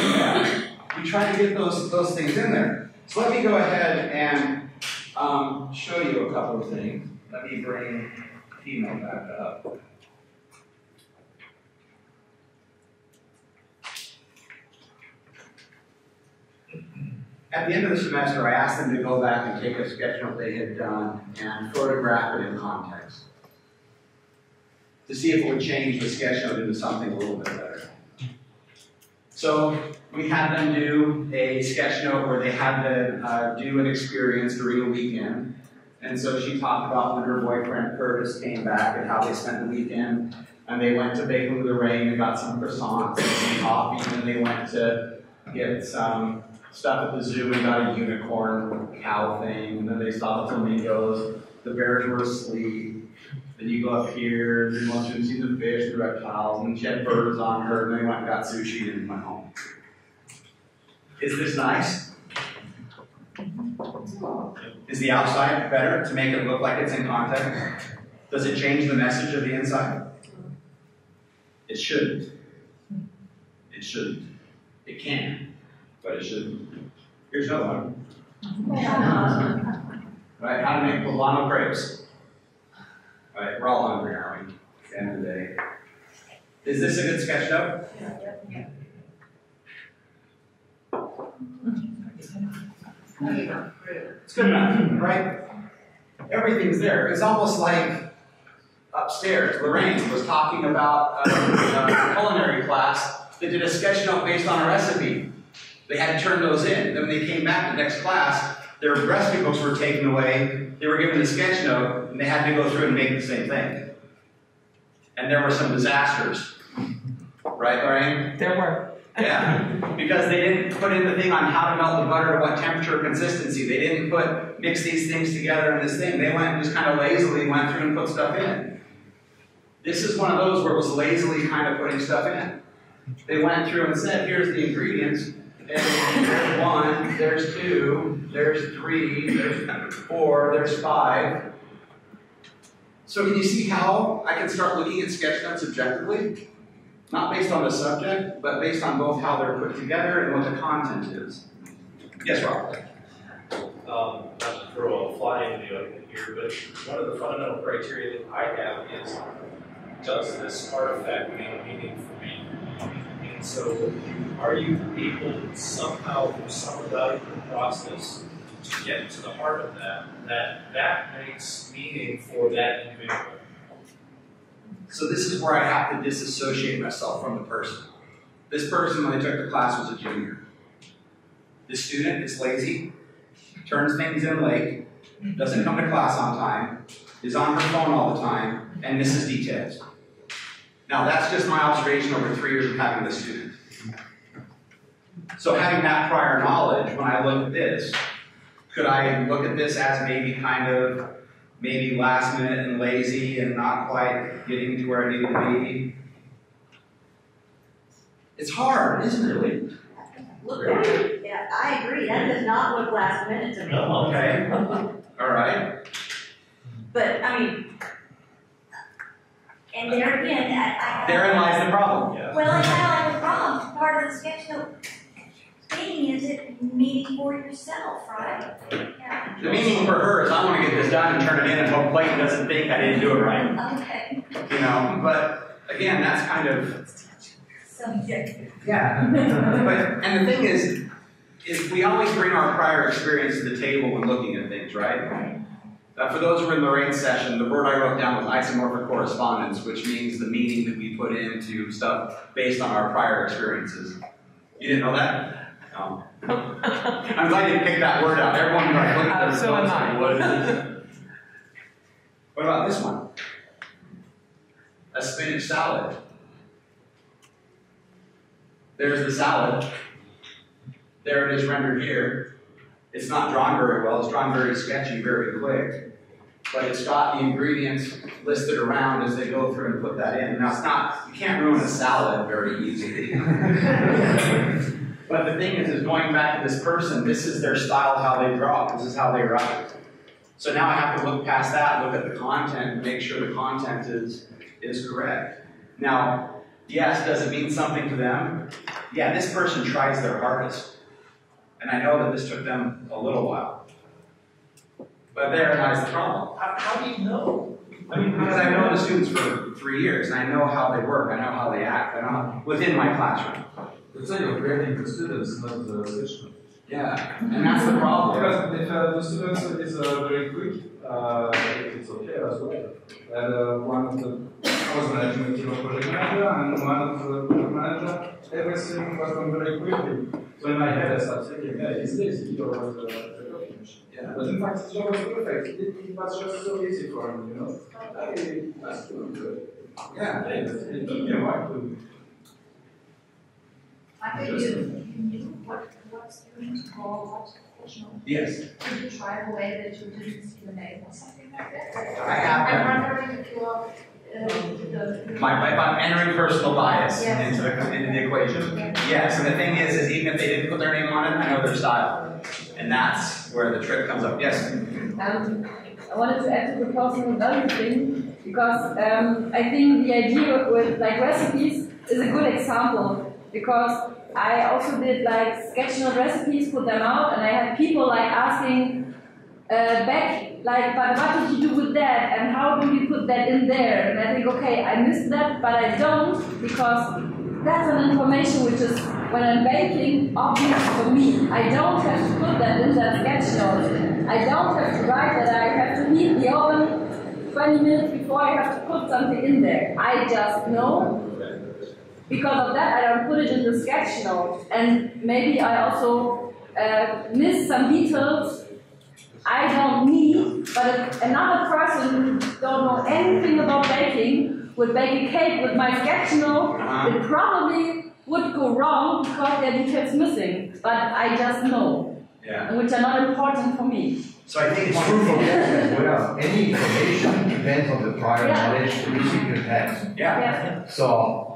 S1: we try to get those, those things in there. So let me go ahead and um, show you a couple of things. Let me bring female back up. At the end of the semester, I asked them to go back and take a sketch note they had done and photograph it in context to see if it would change the sketch note into something a little bit better. So we had them do a sketch note where they had to uh, do an experience during a weekend. And so she talked about when her boyfriend Curtis came back and how they spent the weekend. And they went to Bacon Lorraine and got some croissants and some coffee. And then they went to get some stuff at the zoo and got a unicorn cow thing. And then they saw the flamingos. The bears were asleep. Then you go up here, and you want to see the fish, the reptiles, and she had birds on her, and then we went and got sushi and went home. Is this nice? Is the outside better to make it look like it's in context? Does it change the message of the inside? It shouldn't. It shouldn't. It can, but it shouldn't. Here's another one. *laughs* right, how to make poblano crepes. Right, we're all hungry, aren't we? At the end of the day. Is this a good sketch note?
S4: Yeah.
S1: It's good enough, right? Everything's there. It's almost like upstairs. Lorraine was talking about uh, a, a culinary class that did a sketch note based on a recipe. They had to turn those in. Then when they came back the next class, their recipe books were taken away. They were given the sketch note, and they had to go through and make the same thing. And there were some disasters. Right, Lorraine?
S4: There were.
S1: Yeah, because they didn't put in the thing on how to melt the butter, what temperature, consistency. They didn't put mix these things together in this thing. They went and just kind of lazily went through and put stuff in. This is one of those where it was lazily kind of putting stuff in. They went through and said, here's the ingredients. And there's one, there's two, there's three, there's four, there's five. So can you see how I can start looking at sketch notes objectively? Not based on the subject, but based on both how they're put together and what the content is. Yes, Rob?
S5: um, not to throw a fly into it here, but one of the fundamental criteria that I have is, does this artifact mean meaning so, are you able somehow, through some evaluative process, to get to the heart of that, that that makes meaning for that individual?
S1: So this is where I have to disassociate myself from the person. This person, when they took the class, was a junior. This student is lazy, turns things in late, doesn't come to class on time, is on her phone all the time and misses details. Now, that's just my observation over three years of having this student. So having that prior knowledge, when I look at this, could I look at this as maybe kind of, maybe last minute and lazy and not quite getting to where I needed to be? It's hard, isn't it, really?
S4: Look, yeah, I agree, that does not look last minute to me.
S1: Okay, *laughs* all right.
S4: But, I mean, and there again, I, I.
S1: Therein lies the problem.
S5: Yeah.
S4: Well, I have a problem, part of the sketch note stating is it meeting for yourself, right? Yeah,
S1: The meaning for her is I want to get this done and turn it in and hope Clayton doesn't think I didn't do it right.
S4: okay,
S1: You know, but again, that's kind of
S4: subjective.
S1: yeah. But and the thing is, is we always bring our prior experience to the table when looking at things, right? Uh, for those who were in Lorraine's session, the word I wrote down was isomorphic correspondence, which means the meaning that we put into stuff based on our prior experiences. You didn't know that? No. *laughs* I'm glad you picked that word out. Everyone like looked at their
S6: Uh, so am I.
S1: what is it? What about this one? A spinach salad. There's the salad. There it is rendered here. It's not drawn very well, it's drawn very sketchy, very quick. But it's got the ingredients listed around as they go through and put that in. Now it's not, you can't ruin a salad very easily. *laughs* but the thing is, is going back to this person, this is their style, how they draw, this is how they write. So now I have to look past that, look at the content, make sure the content is, is correct. Now, yes, does it mean something to them? Yeah, this person tries their hardest. And I know that this took them a little while. But there lies the problem.
S5: How, how do you know? I mean,
S1: Because I've known the students for three years, and I know how they work, I know how they act, I know how, within my classroom.
S3: That's why you're creating the students, not the section.
S1: Yeah, and that's the problem.
S3: Because if uh, the students is uh, very quick, uh, it's okay as well. And uh, one of the, I was managing a team of project manager, and one of the project manager, everything was done very quickly. So in my head, I started thinking, yeah, he's lazy, or was the, the copy machine.
S1: Yeah.
S3: But in fact, his job was perfect. It, it was just so easy for him, you know. Hey, that's good.
S1: Yeah.
S3: Hey, it took me a while to.
S7: I think you, you knew what, what students call what professional.
S1: Yes.
S7: Did you try a way that you didn't see the name or something like that?
S1: I have.
S7: I'm wondering if you are, uh, the.
S1: My, if I'm entering personal bias
S7: Yes.
S1: into the, into the equation.
S7: Yeah.
S1: Yes, and the thing is, is even if they didn't put their name on it, I know their style. And that's where the trick comes up. Yes?
S8: Um, I wanted to add to the personal value thing because um, I think the idea with like recipes is a good example because I also did like sketch note recipes, put them out, and I had people like asking uh, back like, but what did you do with that, and how do you put that in there? And I think, okay, I missed that, but I don't because that's an information which is when I'm baking obvious for me. I don't have to put that in that sketch note. I don't have to write that I have to heat the oven 20 minutes before I have to put something in there. I just know. Because of that, I don't put it in the sketch note. And maybe I also uh, miss some details I don't need, but if another person who don't know anything about baking would bake a cake with my sketch note,
S1: Uh-huh.
S8: it probably would go wrong because there are details missing. But I just know,
S1: Yeah.
S8: and which are not important for me.
S1: So I think
S9: It's
S1: it's
S9: true for both as well. Any information depends on the prior
S1: Yeah.
S9: knowledge the recipient has.
S1: Yeah.
S8: Yeah.
S9: So,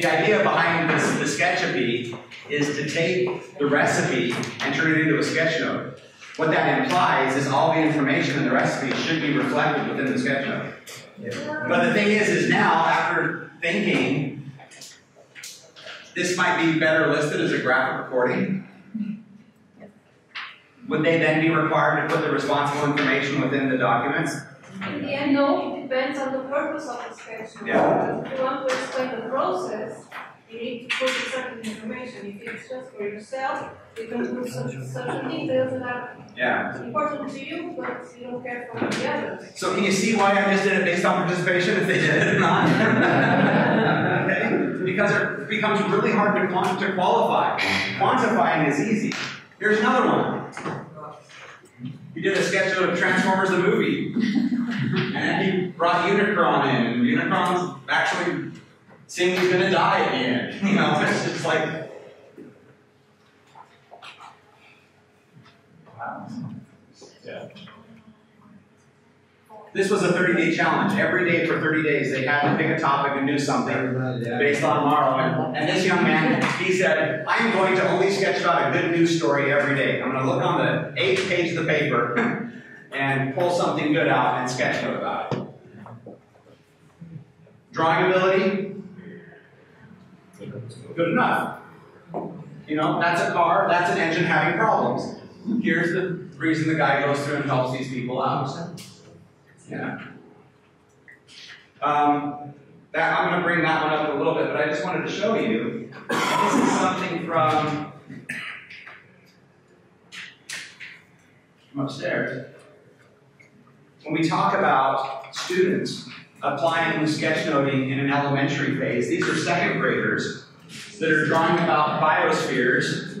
S1: The idea behind this, the Sketchupy is to take the recipe and turn it into a sketch note. What that implies is all the information in the recipe should be reflected within the sketch note. But the thing is, is now after thinking, this might be better listed as a graphic recording. Would they then be required to put the responsible information within the documents?
S7: End, no, depends on the purpose of the sketch.
S1: Yeah.
S7: If you want to explain the process, you need to put certain information. If it's just for yourself, you can put some certain details that are
S1: Yeah.
S7: important to you, but you don't care for the others.
S1: So can you see why I just did it based on participation if they did it or not? *laughs* okay? Because it becomes really hard to, quant- to qualify. Quantifying is easy. Here's another one. You did a sketch of Transformers the movie. And then he brought Unicron in, and Unicron actually seemed he's gonna die at the end. *laughs* You know, it's just like. Wow.
S5: Yeah.
S1: This was a 30 day challenge. Every day for 30 days, they had to pick a topic and do something based on Marlowe. And, this young man, he said, I am going to only sketch about a good news story every day. I'm going to look on the eighth page of the paper *laughs* and pull something good out and sketch note about it. Drawing ability, good enough. You know, that's a car, that's an engine having problems. Here's the reason the guy goes through and helps these people out. Yeah. Um, that, I'm going to bring that one up a little bit, but I just wanted to show you. This is something from, from upstairs. When we talk about students applying sketchnoting in an elementary phase, these are second graders that are drawing about biospheres.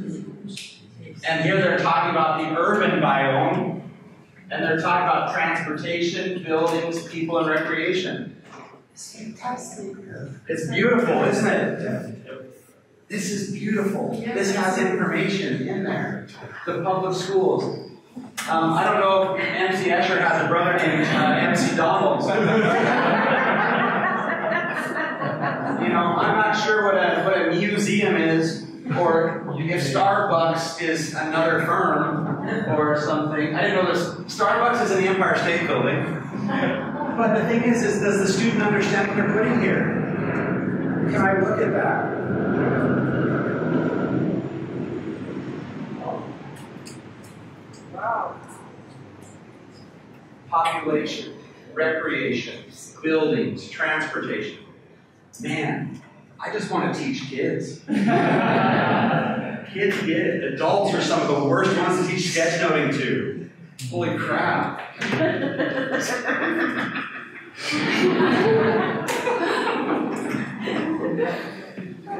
S1: And here they're talking about the urban biome, and they're talking about transportation, buildings, people, and recreation.
S6: It's fantastic.
S1: It's beautiful, isn't it? This is beautiful. This has information in there. The public schools. Um, I don't know if MC Escher has a brother named uh, MC Donald. you know, I'm not sure what a, what a museum is, or if Starbucks is another firm or something. I didn't know this. Starbucks is in the Empire State Building. But the thing is, is does the student understand what they're putting here? Can I look at that? Population, recreation, buildings, transportation. Man, I just want to teach kids. *laughs* kids get it. Adults are some of the worst ones to teach sketchnoting to. Holy crap. *laughs*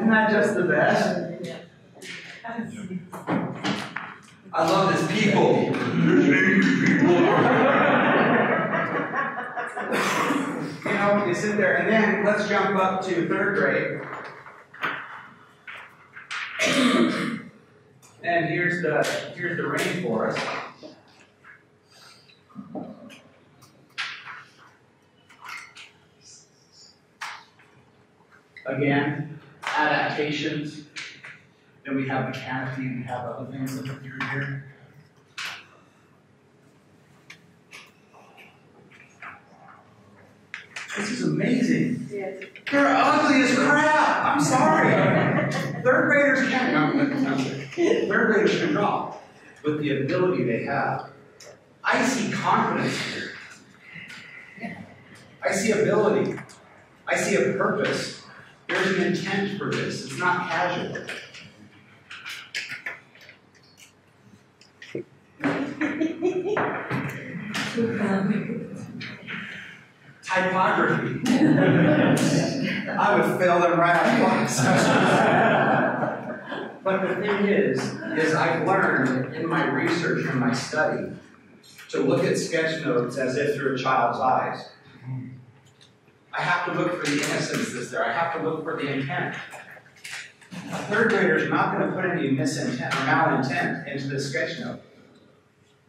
S1: Isn't that just the best? I love this people. you know, you sit there, and then let's jump up to third grade. and here's the here's the rainforest. Again, adaptations. Then we have the canopy, we have other things that are through here. This is amazing.
S6: Yes.
S1: They're ugly as crap. I'm sorry. Third graders can't. No. Third graders can draw but the ability they have. I see confidence here. I see ability. I see a purpose. There's an intent for this. It's not casual. Typography. I would fail them right out of class. but the thing is, is I've learned in my research and my study to look at sketch notes as if through a child's eyes. I have to look for the innocence that's there. I have to look for the intent. A third grader is not going to put any misintent or malintent into the sketch note.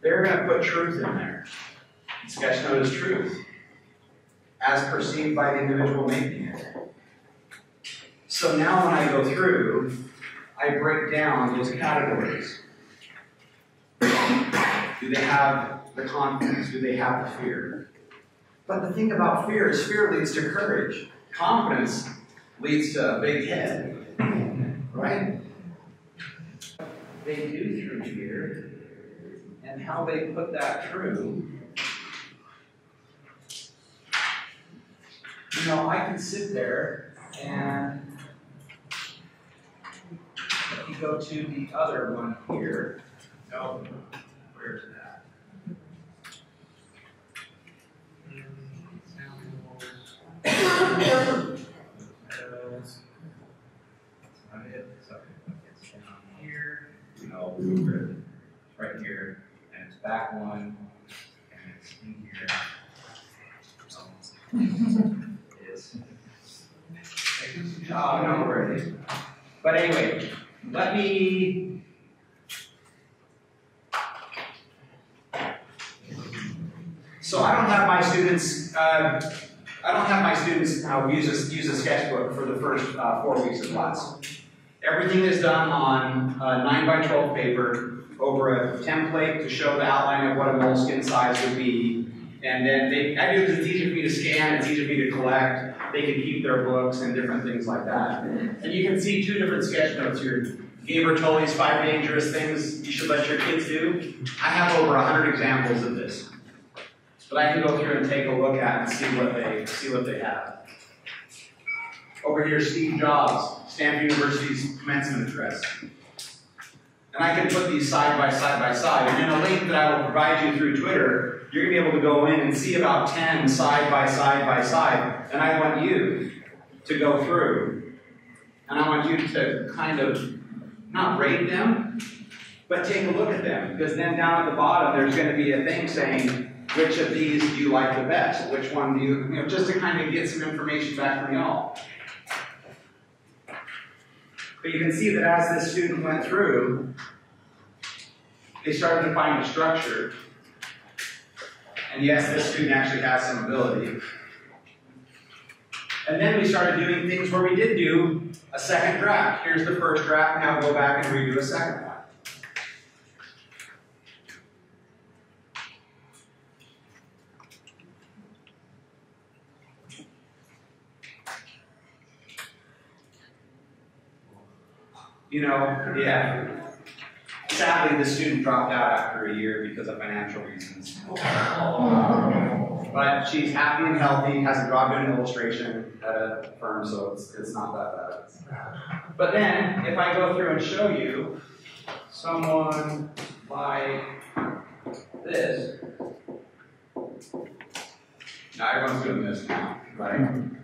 S1: They're going to put truth in there. Sketch note is truth, as perceived by the individual making it. So now when I go through, I break down those categories. Do they have the confidence? Do they have the fear? But the thing about fear is fear leads to courage. Confidence leads to a big head. Right? They do through fear, and how they put that through. You know, I can sit there and let me go to the other one here. Oh, where's that? *coughs* That's not it. So it's down here. No, it's right here, and it's back one, and it's in here. It is. Oh, no worries. But anyway, let me. So I don't have my students, uh, I don't have my students uh, use a, use a sketchbook for the first uh, four weeks of class. Everything is done on uh, 9 by 12 paper over a template to show the outline of what a Moleskine size would be. And then they, I do it's easy for me to scan, it's easy for me to collect. They can keep their books and different things like that. And you can see two different sketch notes here. Gever Tulley's Five Dangerous Things You Should Let Your Kids Do. I have over 100 examples of this. But I can go through and take a look at and see what they see what they have. Over here, Steve Jobs, Stanford University's commencement address. And I can put these side by side by side. And in a link that I will provide you through Twitter, you're going to be able to go in and see about 10 side by side by side. And I want you to go through. And I want you to kind of not rate them, but take a look at them. Because then down at the bottom, there's going to be a thing saying, which of these do you like the best? Which one do you, you know, just to kind of get some information back from y'all. But you can see that as this student went through, they started to find a structure. And yes, this student actually has some ability. And then we started doing things where we did do a second draft. Here's the first draft, now go back and redo a second one. You know, yeah. Sadly, the student dropped out after a year because of financial reasons. Mm-hmm. But she's happy and healthy, has a job doing illustration at a firm, so it's, it's not that bad. But then, if I go through and show you someone like this, now everyone's doing this now, right? Mm-hmm.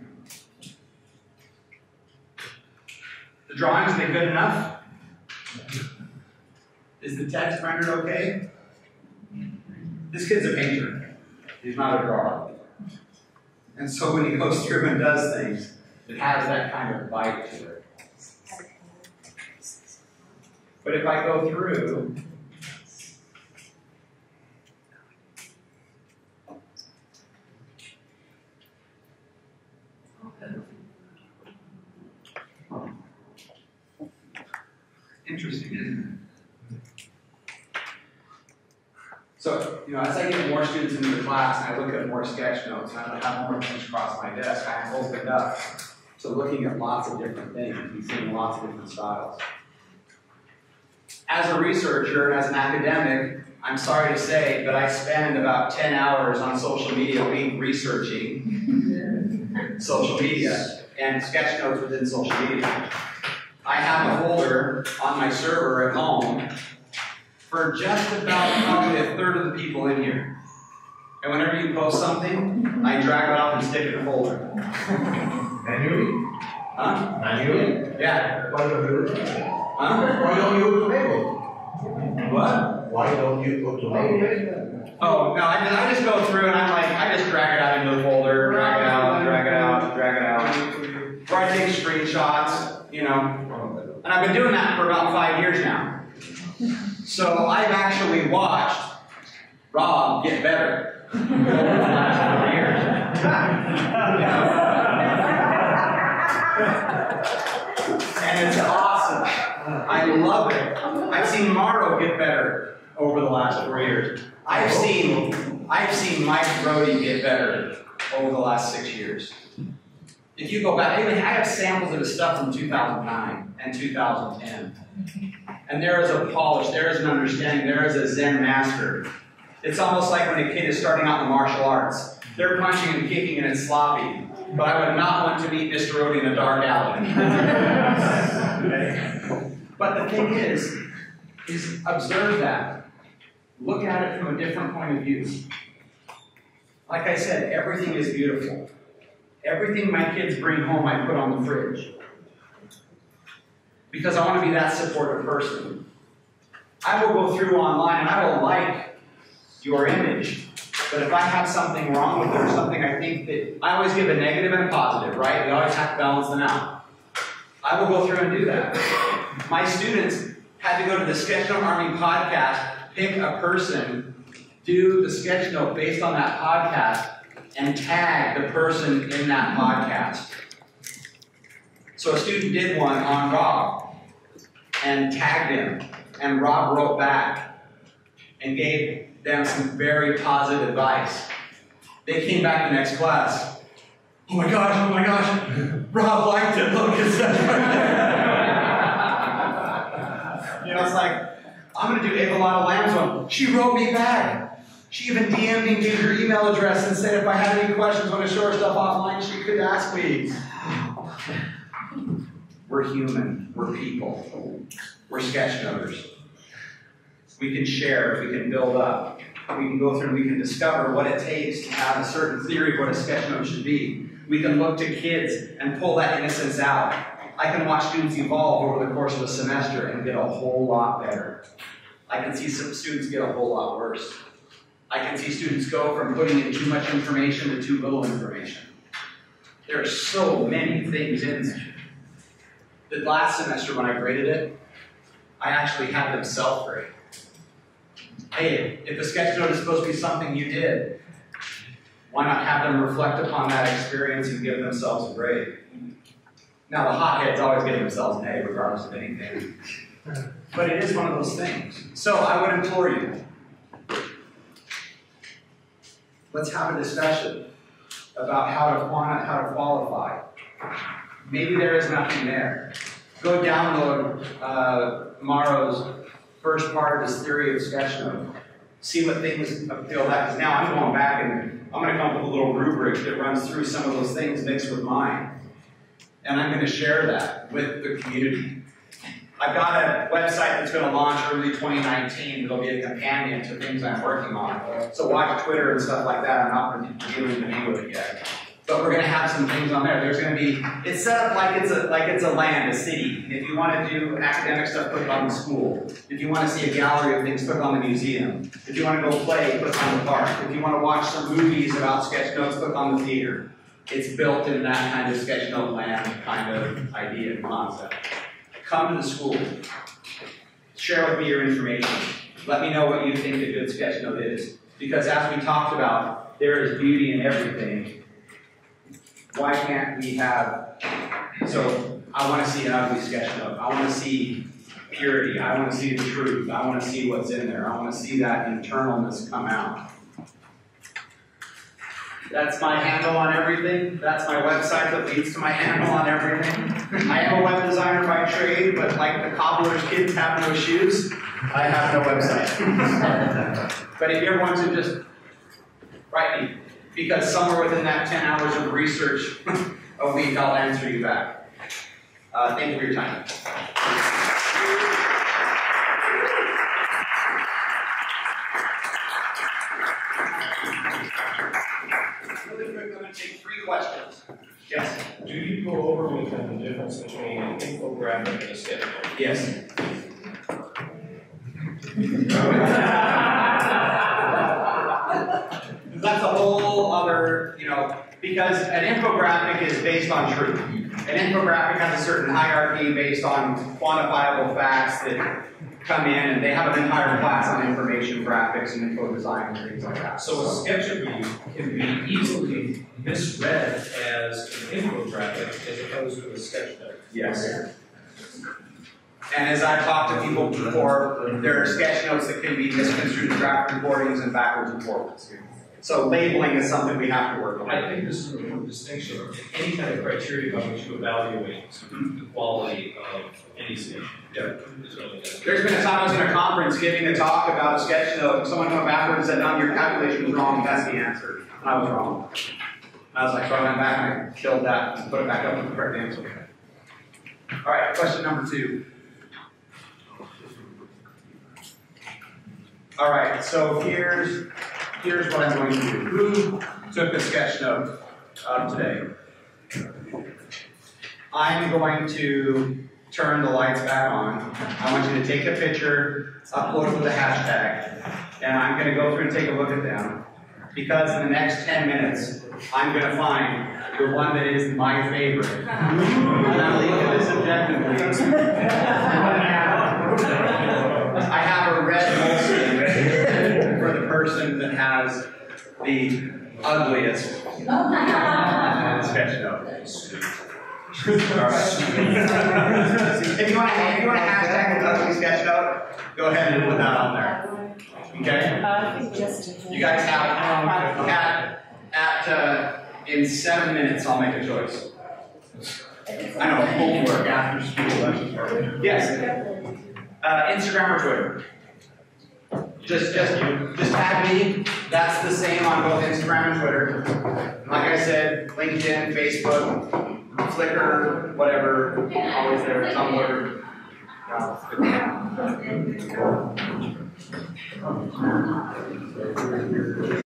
S1: Drawings, are they good enough? Is the text rendered okay? This kid's a painter. He's not a drawer. And so when he goes through and does things, it has that kind of bite to it. But if I go through, interesting, isn't it? So, you know, as I get more students into the class and I look at more sketch notes and I have more things across my desk, I'm opened up to looking at lots of different things and seeing lots of different styles. As a researcher, and as an academic, I'm sorry to say, but I spend about 10 hours on social media a week researching *laughs* social media and sketch notes within social media. I have a folder on my server at home for just about probably a third of the people in here. And whenever you post something, I drag it off and stick it in the folder.
S9: Manually?
S1: Huh?
S9: Manually?
S1: Yeah.
S9: Why don't you,
S1: Huh?
S9: why don't you automate
S1: What?
S9: it? Why don't you automate it?
S1: Oh, no, I just, I just go through and I'm like, I just drag it out into the folder, drag it out, drag it out, drag it out. Or I take screenshots, you know. And I've been doing that for about five years now. So I've actually watched Rob get better over the last four years. and it's awesome. I love it. I've seen Mauro get better over the last four years. I've seen I've seen Mike Rohde get better over the last six years. If you go back, I have samples of his stuff from 2009 and 2010. And there is a polish, there is an understanding, there is a Zen master. It's almost like when a kid is starting out in the martial arts. They're punching and kicking and it's sloppy. But I would not want to meet Mr. Rohde in a dark alley. *laughs* but the thing is, is observe that. Look at it from a different point of view. Like I said, everything is beautiful. Everything my kids bring home, I put on the fridge. Because I want to be that supportive person. I will go through online and I will like your image. But if I have something wrong with it or something I think that, I always give a negative and a positive, right? We always have to balance them out. I will go through and do that. My students had to go to the Sketchnote Army podcast, pick a person, do the sketch note based on that podcast, and tag the person in that podcast. So a student did one on Rob and tagged him, and Rob wrote back and gave them some very positive advice. They came back the next class. Oh my gosh, oh my gosh, Rob liked it. Look, it's *laughs* You know, it's like, I'm going to do Ava Lamm's one. She wrote me back. She even DM'd me, gave her email address, and said if I had any questions on to show her stuff offline, she could ask me. We're human. We're people. We're sketchnoters. We can share, we can build up. We can go through and we can discover what it takes to have a certain theory of what a sketchnote should be. We can look to kids and pull that innocence out. I can watch students evolve over the course of a semester and get a whole lot better. I can see some students get a whole lot worse. I can see students go from putting in too much information to too little information. There are so many things in there. The last semester when I graded it, I actually had them self-grade. Hey, if the sketch note is supposed to be something you did, why not have them reflect upon that experience and give themselves a grade? Now, the hotheads always give themselves an A regardless of anything. But it is one of those things. So I would implore you let's have a discussion about how to how to qualify. Maybe there is nothing there. Go download uh, Mauro's first part of his theory of sketchnote. See what things appeal that. Because now I'm going back and I'm going to come up with a little rubric that runs through some of those things mixed with mine. And I'm going to share that with the community. I've got a website that's going to launch early 2019 that'll be a companion to things I'm working on. So watch Twitter and stuff like that. I'm not revealing the name of it yet. But we're going to have some things on there. There's going to be, it's set up like it's a, like it's a land, a city. If you want to do academic stuff, click on the school. If you want to see a gallery of things, click on the museum. If you want to go play, click on the park. If you want to watch some movies about sketch notes, click on the theater. It's built in that kind of sketch note land kind of idea and concept. Come to the school. Share with me your information. Let me know what you think a good sketch note is. Because as we talked about, there is beauty in everything. Why can't we have, so I want to see an ugly sketch note. I want to see purity. I want to see the truth. I want to see what's in there. I want to see that internalness come out. That's my handle on everything. That's my website that leads to my handle on everything. I am a web designer by trade, but like the cobbler's kids have no shoes, I have no website. but if you ever want to just write me, because somewhere within that 10 hours of research a week, I'll answer you back. Uh, thank you for your time. Questions. Yes.
S5: Do you go over with them the difference between an infographic and a sketch note?
S1: Yes. *laughs* That's a whole other, you know, because an infographic is based on truth. An infographic has a certain hierarchy based on quantifiable facts that come in, and they have an entire class on information graphics and info design and things like that.
S5: So a sketch of you can be easily misread as an infographic as opposed to a sketch note.
S1: Yes. And as I've talked to people before, there are sketch notes that can be misconstrued as graphic recordings and backwards and forwards. So labeling is something we have to work on.
S5: I think this is an important distinction in any kind of criteria by which you evaluate the quality of any sketch.
S1: Yeah.
S5: It's really good.
S1: There's been a time I was in a conference giving a talk about a sketch note, and someone came backwards and said, no, your calculation was wrong, that's the answer. And I was wrong. I was like, so I went back and I killed that and put it back up with the correct answer. All right, question number two. All right, so here's here's what I'm going to do. Who took a sketch note of today? I'm going to turn the lights back on. I want you to take a picture, upload it with a hashtag, and I'm going to go through and take a look at them. because in the next 10 minutes, I'm going to find the one that is my favorite. And I'm leaving this objectively. I have a red person that has the ugliest sketch note. Alright. If you want to, if you want to hashtag the ugly sketch note, go ahead and put that on there. Okay? You guys have, at, at, uh, in seven minutes, I'll make a choice. I know, homework after school. Yes. Uh, Instagram or Twitter? Just, just, just tag me, that's the same on both Instagram and Twitter. Like I said, LinkedIn, Facebook, Flickr, whatever, always there, Tumblr. Yeah.